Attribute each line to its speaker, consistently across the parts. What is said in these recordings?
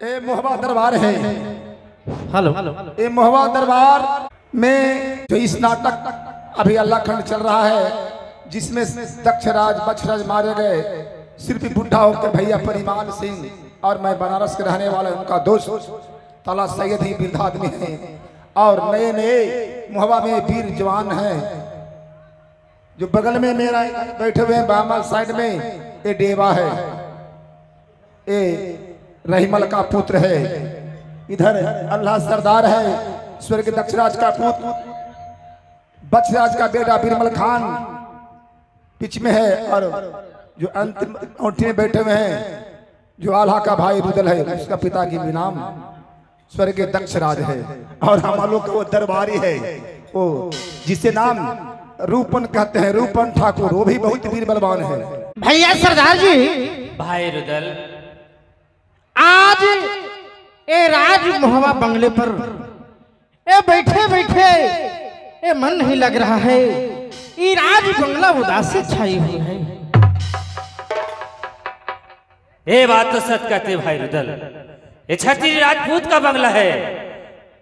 Speaker 1: ये मोहबा दरबार है।
Speaker 2: हेलो।
Speaker 1: ये मोहबा दरबार में जो इस नाटक अभी अल्लाह खंड चल रहा है जिसमें दक्षराज बक्षराज मारे गए सिर्फ़ बुढ़ा होकर भैया परिमान सिंह और मैं बनारस के रहने वाला उनका दोस्त ताला सैयद ही वृद्ध आदमी है। और नए नए मोहबा में वीर जवान हैं जो बगल में मेरा बैठे हुए हैं बामा साइड में ये डेवा है। ये रहीमल का पुत्र है। इधर अल्लाह सरदार है स्वर्ग दक्षराज का पुत्र। बक्षराज का बेटा बिरमल खान पिच में है और जो अंतिम औंठी में बैठे हुए हैं जो आल्हा का भाई रुदल है उसका पिता की भी नाम स्वर्ग दक्षराज है। और हम लोग का वो दरबारी है वो जिसे नाम रूपन कहते हैं रूपन ठाकुर वो भी बहुत वीर बलवान है।
Speaker 2: भैया सरदार जी।
Speaker 3: भाई रुदल
Speaker 2: आज ए राज मोहवा बंगले पर। ए बैठे बैठे। ए मन नहीं लग रहा है ये राज बंगला उदास छाई हुई है।
Speaker 3: ये बात तो सच कहते भाई रुदल। ये छत्री राजपूत का बंगला है।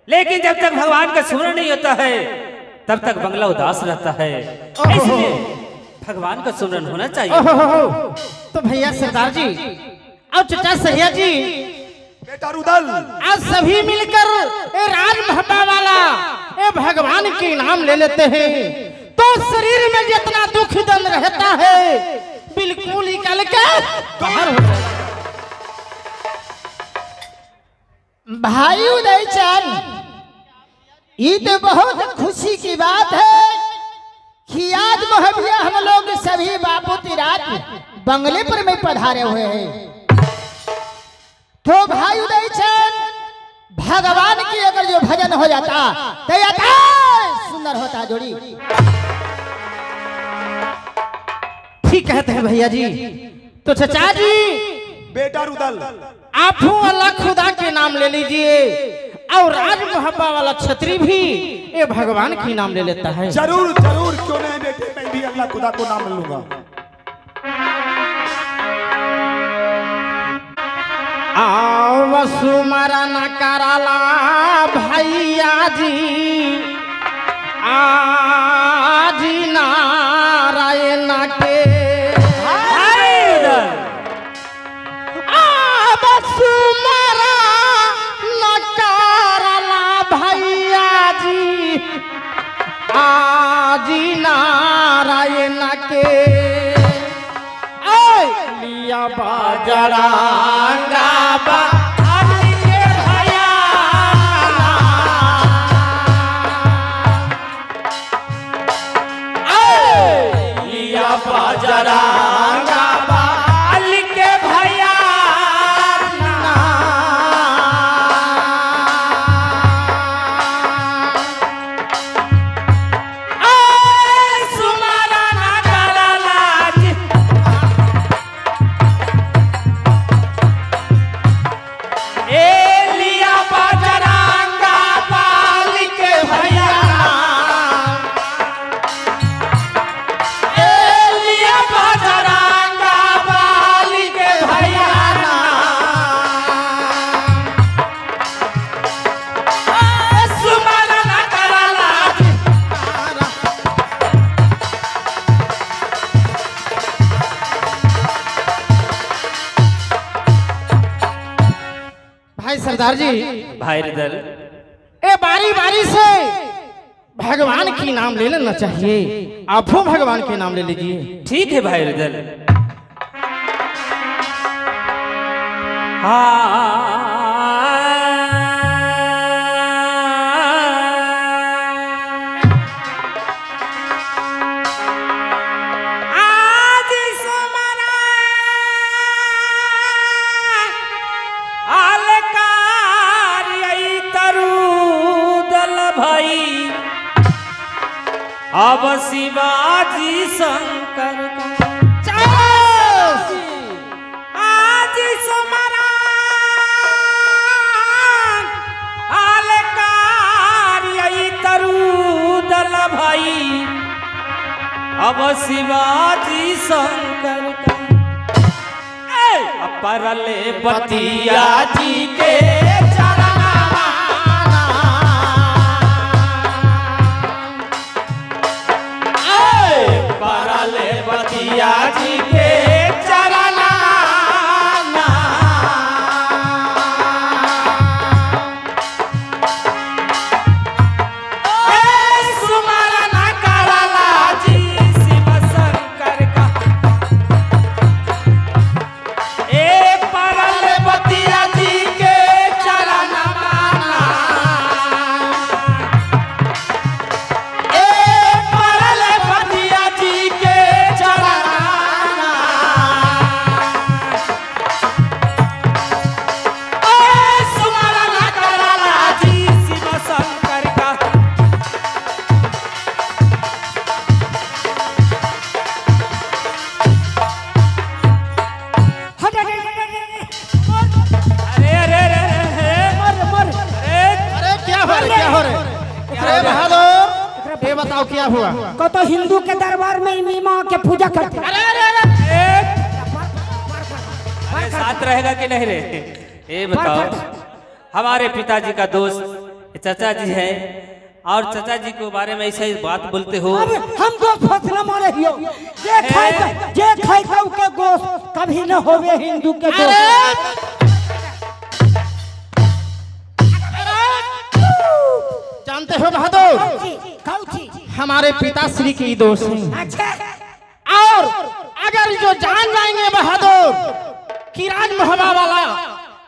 Speaker 3: लेकिन जब तक भगवान का सुमरण नहीं होता है तब तक बंगला उदास रहता है। इसलिए भगवान का सुमरण होना चाहिए।
Speaker 2: तो भैया सरदार जी और चचा सहिया जी
Speaker 1: बेटा रुदल।
Speaker 2: आज सभी मिलकर ए राज महबा वाला ए भगवान के नाम ले लेते हैं। तो शरीर में जितना दुख दर्द रहता है बिल्कुल निकल के बाहर हो
Speaker 4: भाई उदय चंद ये तो बहुत खुशी की बात है कि आज मोहबिया हम लोग सभी बापू तिरात बंगले पर में पधारे हुए हैं। तो भाई उदय भगवान की अगर जो भजन हो जाता तो सुंदर होता जोड़ी।
Speaker 2: ठीक कहते हैं भैया जी। तो चचा जी
Speaker 1: बेटा रुदल।
Speaker 2: आप अल्लाह खुदा के नाम ले लीजिए और राज मोहब्बा वाला छतरी भी ये भगवान की नाम ले लेता है।
Speaker 1: ज़रूर ज़रूर क्यों नहीं बेटे? मैं भी अल्लाह खुदा को नाम लूँगा।
Speaker 2: सुमरन कराला भैया जी। आज नारायण के। जी। नारायण के। लिया बाजरांगा जरा सरदार जी।
Speaker 3: भाई दल
Speaker 2: ए बारी बारी से। भगवान की नाम ले लेना चाहिए। आप हो भगवान के नाम ले लीजिए।
Speaker 3: ठीक है भाई दल आज शिवाजी शंकर। आज तरुदल भाई अब शिवाजी शंकर परले बतिया जी के
Speaker 5: हुआ
Speaker 6: कि
Speaker 3: नहीं रे ये बताओ। हमारे पिताजी का दोस्त चाचा जी है। और चाचा जी के बारे में ऐसा ही बात बोलते हो।
Speaker 6: अब हम तो फसला मारे हियो। जे खाए जे खाए त के गोश्त कभी न होवे हिंदू के गोश्त
Speaker 5: जानते हो बहादुर?
Speaker 6: कौची
Speaker 5: हमारे पिताश्री के ही दोस्त
Speaker 6: अच्छा।
Speaker 5: और अगर जो जान जाएँगे बहादुर कि राज मोहबा वाला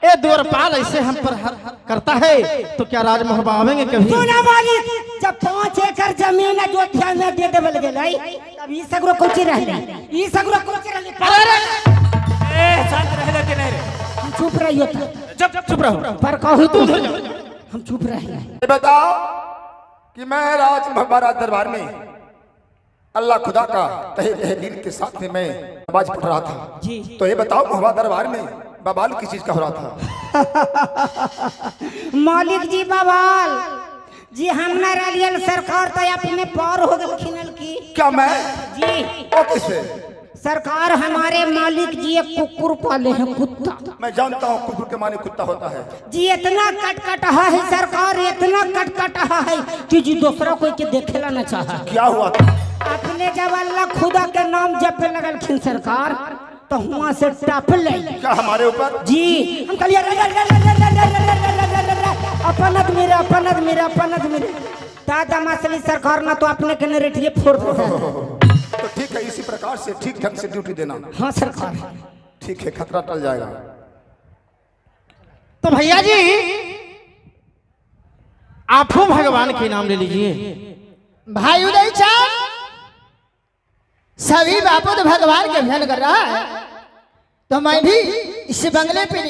Speaker 5: ये द्वारपाल ऐसे हम पर हर करता है तो क्या राज मोहबा आवेंगे कभी?
Speaker 6: सुना मालिक जब पाँच एकड़ ज़मीन अयोध्या में दे देवल गेलै तब ई सगरो कोची रहले? ई सगरो कोची रहले?
Speaker 5: अरे अरे
Speaker 3: ए, शांत रहेगा कि नहीं रे?
Speaker 6: हम चुप रहियो त।
Speaker 5: चुप चुप रहो।
Speaker 6: पर कहू तू हम चुप रहे
Speaker 1: ये बताओ कि मैं राज महाराज दरबार में अल्लाह खुदा का तहे तहे दिल के साथ में मैं नमाज़ पढ़ रहा था।
Speaker 6: जी।
Speaker 1: तो ये बताओ हवा दरबार में बबाल किस चीज़ का हो रहा था?
Speaker 6: मालिक जी बवाल जी हम रलियल सरकार तो अपने पार हो गए की।
Speaker 1: क्या मैं?
Speaker 6: जी।
Speaker 1: ओ किसे?
Speaker 6: सरकार हमारे मालिक जी एक कुकुर पाले हैं कुत्ता
Speaker 1: मैं जानता हूँ कुकुर के माने कुत्ता होता है
Speaker 6: जी इतना कटकटहा है सरकार इतना कटकटहा है कि जी दूसरा कोई के देखेला न चाह
Speaker 1: क्या हुआ
Speaker 6: अपने जब अल्लाह खुदा के नाम जब पे लगल सरकार तो हुआ से टपल
Speaker 1: क्या हमारे ऊपर
Speaker 6: जी हम कलिया अपनत मेरे अपनत मेरे अपनत मेरे दादा मासली सरकार ना तो अपने के रेटिए फोड़
Speaker 1: ठीक है इसी प्रकार से ठीक ढंग से ड्यूटी देना।
Speaker 6: हाँ सरकार।
Speaker 1: ठीक है खतरा टल जाएगा।
Speaker 5: तो भैया जी आप हो भगवान के नाम ले लीजिए।
Speaker 2: भाई उदय चाँद सभी बापू तो भगवान के ध्यान कर रहा है। तो मैं भी इस बंगले पे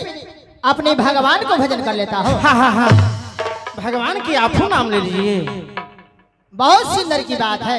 Speaker 2: अपने भगवान को भजन कर लेता हूँ।
Speaker 5: हाँ हाँ हाँ। भगवान की आप नाम ले लीजिए।
Speaker 2: बहुत सुंदर की बात है।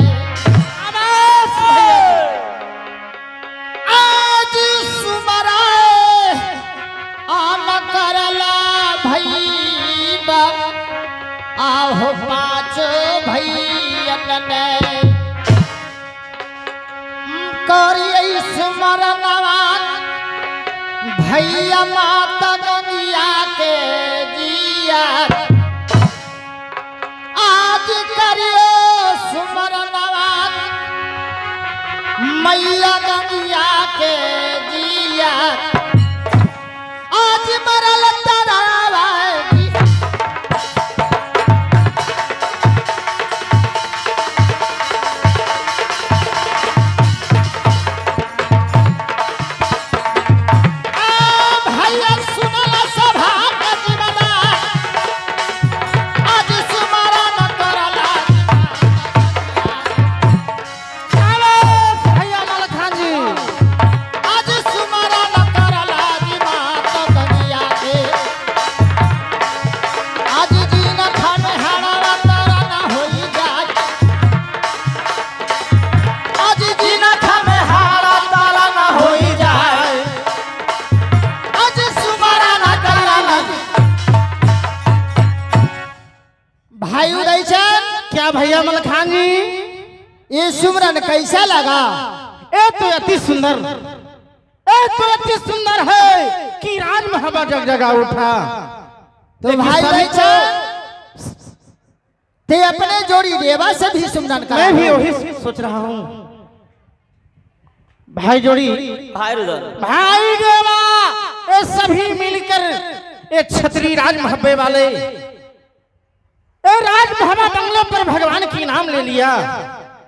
Speaker 2: करिए भैया माता गंगिया के जिया आज करियो सुमरनवान मैया गंगिया सुमरन कैसा लगा?
Speaker 5: ए तो अति सुंदर। ए तो अति सुंदर है कि राज महबा जग जगा उठा।
Speaker 2: तो भाई
Speaker 5: को-
Speaker 2: ते अपने जोड़ी रेवा से भी सुमरन करा
Speaker 5: मैं भी वही सोच रहा हूँ। भाई जोड़ी।
Speaker 3: भाई रुदल
Speaker 5: भाई देवा ये सभी मिलकर ये छतरी राज महबे वाले। ए राज महबा बंगले पर भगवान की नाम ले लिया।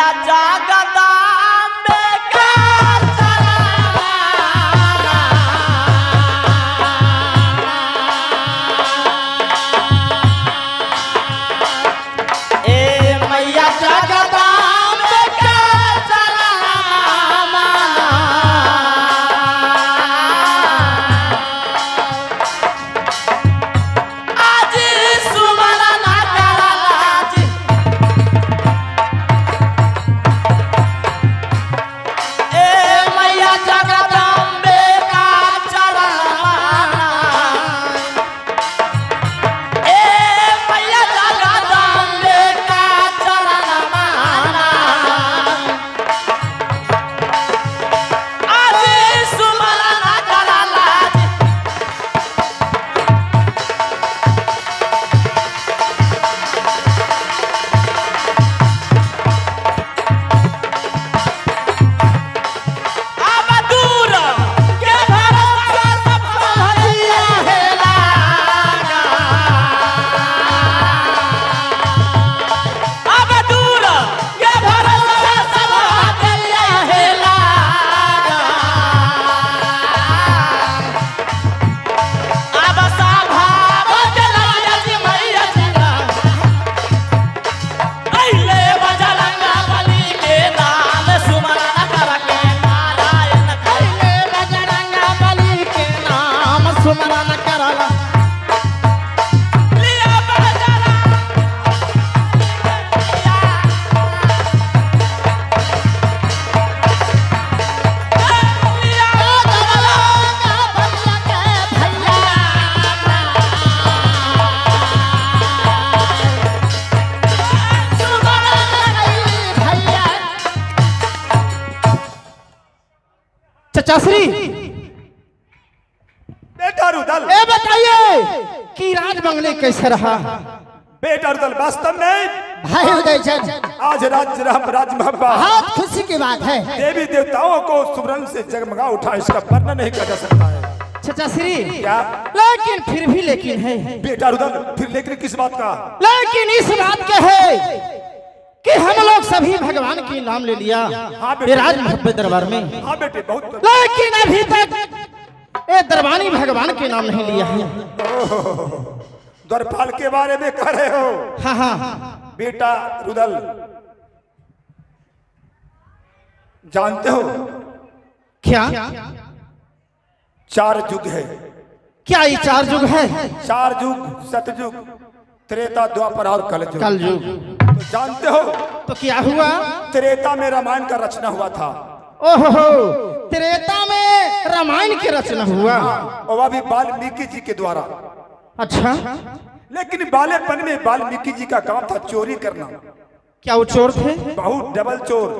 Speaker 5: मैया जगदाम्बे
Speaker 1: बेटा रुदल
Speaker 2: ए बताइए कि राज बंगले कैसे रहा?
Speaker 1: बेटा रुदल वास्तव में
Speaker 4: भाई उदय चंद
Speaker 1: आज राज्य राम राज महबा
Speaker 4: बहुत खुशी की बात है।
Speaker 1: देवी देवताओं को सुवर्ण से जगमगा उठा इसका वर्णन नहीं किया जा सकता है।
Speaker 2: चचाश्री
Speaker 1: क्या?
Speaker 2: लेकिन फिर भी लेकिन है।
Speaker 1: बेटा रुदल फिर लेकिन किस बात का?
Speaker 2: लेकिन इस बात के है कि हम लोग सभी भगवान के नाम ले लिया।
Speaker 1: हाँ बेटे।
Speaker 2: ये राज महब्बत दरबार में।
Speaker 1: हाँ बहुत
Speaker 2: लेकिन अभी तक ये दरबानी भगवान के नाम नहीं लिया है।
Speaker 1: द्वारपाल के बारे में कह रहे हो?
Speaker 2: हाँ हाँ।
Speaker 1: बेटा रुदल जानते हो?
Speaker 2: क्या?
Speaker 1: चार युग है।
Speaker 2: क्या ये चार युग है?
Speaker 1: चार युग सतयुग त्रेता द्वापर और कलयुग।
Speaker 2: कल युग
Speaker 1: तो जानते हो?
Speaker 2: तो क्या हुआ?
Speaker 1: त्रेता में रामायण का रचना हुआ था।
Speaker 2: ओहो त्रेता में रामायण की रचना हुआ।
Speaker 1: और वह भी वाल्मीकि जी के द्वारा।
Speaker 2: अच्छा।
Speaker 1: लेकिन बालेपन में वाल्मीकि जी का काम था चोरी करना।
Speaker 2: क्या वो चोर थे?
Speaker 1: बहुत डबल चोर।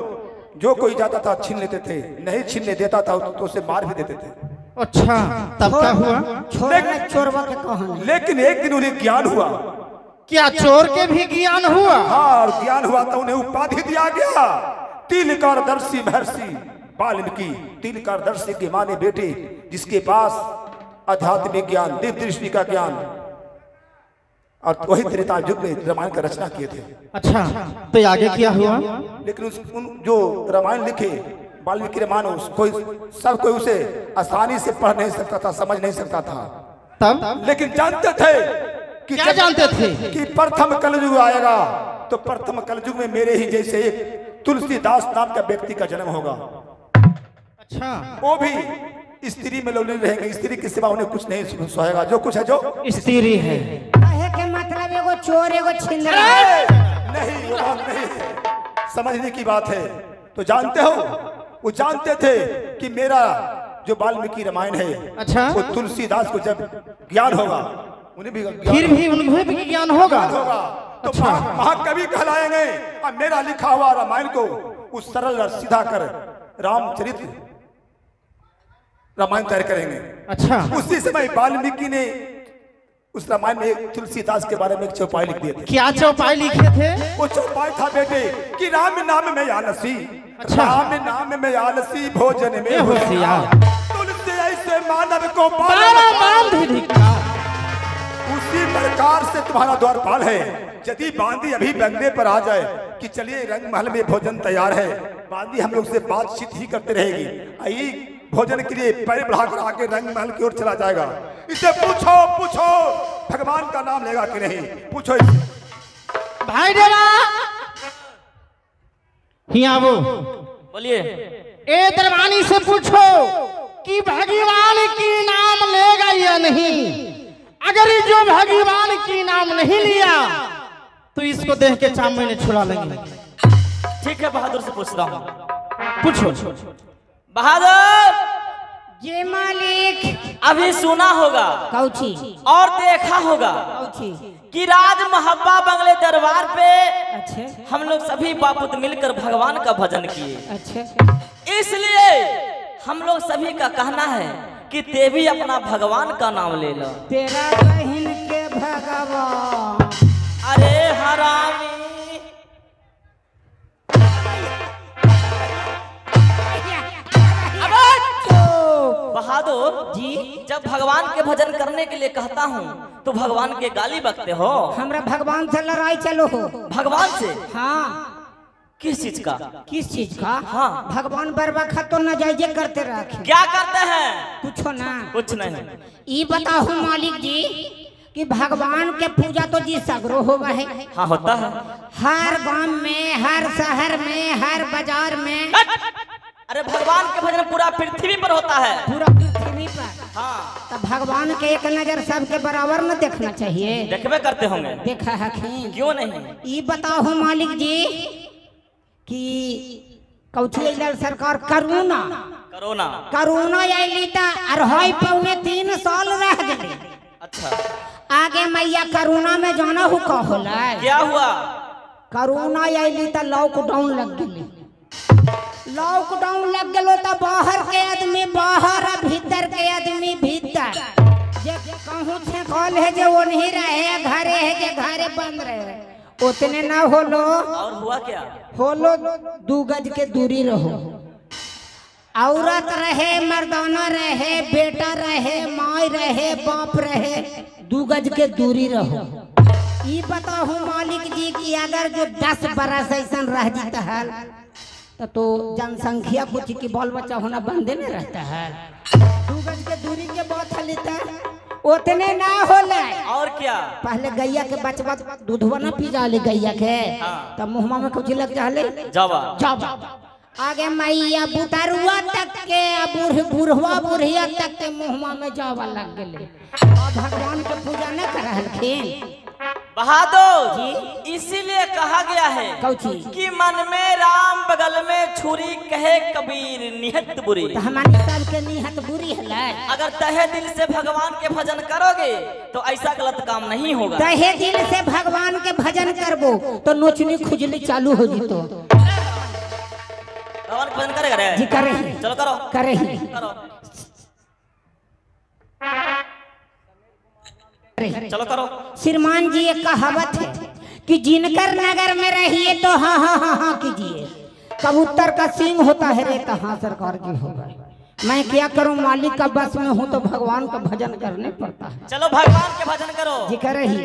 Speaker 1: जो कोई जाता था छीन लेते थे। नहीं छीनने देता था तो उसे मार भी देते थे।
Speaker 2: अच्छा तब क्या हुआ?
Speaker 6: छोड़ने चोरवा के कहन।
Speaker 1: लेकिन एक दिन उन्हें ज्ञान हुआ।
Speaker 2: क्या चोर के भी ज्ञान हुआ?
Speaker 1: हाँ और ज्ञान हुआ तो उन्हें उपाधि दिया गया। तिलकारदर्शी महर्षि वाल्मीकि तिलकारदर्शी के माने बेटे जिसके पास आध्यात्मिक ज्ञान दिव्य दृष्टि का ज्ञान और वही त्रेता युग में रामायण का रचना किए थे।
Speaker 2: अच्छा तो आगे क्या हुआ?
Speaker 1: लेकिन उस उन जो रामायण लिखे वाल्मीकि रामायण कोई सब कोई उसे आसानी से पढ़ नहीं सकता था समझ नहीं सकता था।
Speaker 2: तब?
Speaker 1: लेकिन जानते थे कि
Speaker 2: क्या जानते थे?
Speaker 1: कि प्रथम कलयुग आएगा तो प्रथम कलयुग में मेरे ही जैसे एक तुलसीदास नाम का व्यक्ति का जन्म होगा।
Speaker 2: अच्छा।
Speaker 1: वो भी स्त्री में लोली रहेंगे स्त्री के सिवा उन्हें कुछ नहीं सोएगा जो कुछ है जो
Speaker 2: स्त्री है।
Speaker 6: कहे के मतलब एगो चोर एगो छिंदरा।
Speaker 1: नहीं वो बात नहीं है। समझने की बात है। तो जानते हो वो जानते थे कि मेरा जो वाल्मीकि रामायण है
Speaker 2: अच्छा।
Speaker 1: वो तुलसीदास को जब ज्ञान होगा उन्हें भी
Speaker 2: फिर भी उन्हें भी ज्ञान होगा।
Speaker 1: होगा। तो
Speaker 2: अच्छा।
Speaker 1: महा- महाकवि कहलाएँगे और मेरा लिखा हुआ रामायण को उस सरल और सीधा कर रामचरित रामायण तैयार करेंगे।
Speaker 2: अच्छा।
Speaker 1: उसी समय वाल्मीकि ने उस रामायण में तुलसीदास के बारे में एक चौपाई लिख दिए थे।
Speaker 2: क्या चौपाई लिखे थे?
Speaker 1: वो चौपाई था बेटे कि राम नाम में आलसी।
Speaker 2: अच्छा।
Speaker 1: राम नाम में आलसी भोजन में
Speaker 2: होशियार।
Speaker 1: तुलसी ऐसे मानव को
Speaker 2: तारा
Speaker 1: पालन प्रकार से तुम्हारा द्वारपाल है। यदि बांदी अभी बंगले पर आ जाए कि चलिए रंग महल में भोजन तैयार है बांदी हम लोग से बातचीत ही करते रहेगी। आई भोजन के लिए पैर बढ़ाकर आके रंग महल की ओर चला जाएगा। इसे पूछो पूछो भगवान का नाम लेगा कि नहीं? पूछो
Speaker 2: भाई देवा! हिया वो
Speaker 5: बोलिए।
Speaker 2: ए दरबानी से पूछो कि भगवान की नाम लेगा या नहीं? अगर ये जो भगवान की नाम नहीं लिया तो इसको देख के चामे ने छुड़ा लेंगे।
Speaker 5: ठीक है बहादुर से पूछता हूँ।
Speaker 2: पूछो।
Speaker 5: बहादुर!
Speaker 6: ये मालिक।
Speaker 5: अभी सुना होगा।
Speaker 6: कौची?
Speaker 5: और देखा होगा
Speaker 6: कौची?
Speaker 5: कि राज महब्बा बंगले दरबार पे
Speaker 6: अच्छा।
Speaker 5: हम लोग सभी बापुत मिलकर भगवान का भजन किए।
Speaker 6: अच्छा।
Speaker 5: इसलिए हम लोग सभी का कहना है कि ते भी अपना भगवान का नाम ले लो।
Speaker 6: तेरा बहन के भगवान।
Speaker 5: अरे हरामी। बहादुर
Speaker 6: जी
Speaker 5: जब भगवान के भजन करने के लिए कहता हूँ तो भगवान के गाली बकते हो।
Speaker 6: हमरा भगवान से लड़ाई चलो। हो
Speaker 5: भगवान से?
Speaker 6: हाँ।
Speaker 5: किस चीज़ का?
Speaker 6: किस चीज़ का?
Speaker 5: हाँ।
Speaker 6: भगवान बरबखत तो न करते रखे
Speaker 5: क्या करते हैं?
Speaker 6: पूछो ना।
Speaker 5: कुछ नहीं
Speaker 6: ई बताओ मालिक जी कि भगवान के पूजा तो जी सगरो होगा है।
Speaker 5: हाँ होता है।
Speaker 6: हर गाँव में हर शहर में हर बाज़ार में।
Speaker 5: अरे भगवान के भजन पूरा पृथ्वी पर होता है।
Speaker 6: पूरा पृथ्वी पर।
Speaker 5: हाँ।
Speaker 6: तो भगवान के एक नज़र सबके बराबर न देखना चाहिए।
Speaker 5: देखबे करते होंगे।
Speaker 6: देखा है
Speaker 5: क्यों नहीं?
Speaker 6: ई बताओ हो मालिक जी कि कौथी सरकार
Speaker 5: करोना।
Speaker 6: करुणा अइली त अढ़ाई पौने तीन साल रह गए
Speaker 5: अच्छा।
Speaker 6: आगे मैया करुणा में जाना हो का होला
Speaker 5: क्या हुआ?
Speaker 6: करोना अइली त लॉकडाउन लग गेली। लॉकडाउन लग गेलो त बाहर के आदमी बाहर भीतर के आदमी भीतर। जे कहूँ से कॉल है जे ओनही रहे घरे है जे घरे बंद रहे। उतने ना होलो।
Speaker 5: और हुआ क्या?
Speaker 6: होलो दू गज के दूरी रहो। औरत रहे मर्दाना रहे बेटा रहे माई रहे बाप रहे दू गज के दूरी रहो। ई बताओ मालिक जी की अगर जो दस बरस ऐसा रह जाता है तो तो जनसंख्या कुछ की बाल बच्चा होना बंदे नहीं रहता है दू गज के दूरी के बात है लेता उतने ना होला।
Speaker 5: और क्या?
Speaker 6: पहले गैया के बचवा दूधवा ना पी जाले गैया के।
Speaker 5: हाँ।
Speaker 6: तब मुहमा में कुछ लग जाले।
Speaker 5: जावा।
Speaker 6: जावा। आगे मैया बुतरुआ तक के बूढ़ बूढ़वा बुढ़िया तक के मुहमा में जावा लग गेले। और भगवान के पूजा न करहलखिन।
Speaker 5: बहादुर इसीलिए कहा गया है कि मन में राम बगल में छुरी कहे कबीर निहत बुरी।
Speaker 6: तो हमारी के निहत बुरी है
Speaker 5: अगर तहे दिल से भगवान के भजन करोगे तो ऐसा गलत काम नहीं होगा।
Speaker 6: तहे दिल से भगवान के भजन करबो तो नोचनी खुजली चालू हो जीतो।
Speaker 5: भगवान भजन करेगा
Speaker 6: जी करे।
Speaker 5: चलो करो।
Speaker 6: करे।
Speaker 5: करो। चलो करो।
Speaker 6: श्रीमान जी एक कहावत है कि जिनकर नगर में रहिए तो हाँ हाँ हाँ हाँ कीजिए। कबूतर का सिंह होता है रे तो हाँ सरकार की होगा। मैं क्या करूँ? मालिक का बस में हूँ तो भगवान का भजन करने पड़ता है।
Speaker 5: चलो भगवान के भजन करो।
Speaker 6: जी कर रही